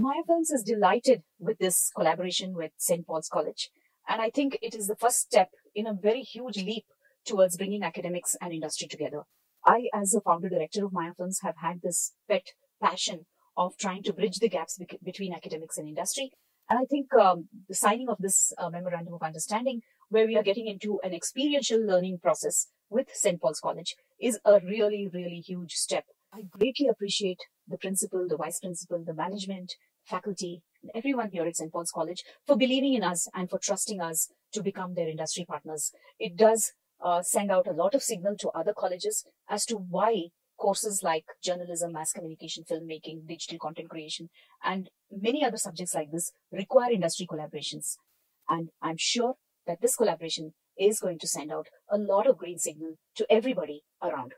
Maya Films is delighted with this collaboration with St. Paul's College. And I think it is the first step in a very huge leap towards bringing academics and industry together. I, as a founder director of Maya Films, have had this pet passion of trying to bridge the gaps be- between academics and industry. And I think um, the signing of this uh, memorandum of understanding, where we are getting into an experiential learning process with St. Paul's College, is a really, really huge step. I greatly appreciate the principal, the vice principal, the management, faculty, and everyone here at St. Paul's College for believing in us and for trusting us to become their industry partners. It does uh, send out a lot of signal to other colleges as to why courses like journalism, mass communication, filmmaking, digital content creation, and many other subjects like this require industry collaborations. And I'm sure that this collaboration is going to send out a lot of green signal to everybody around.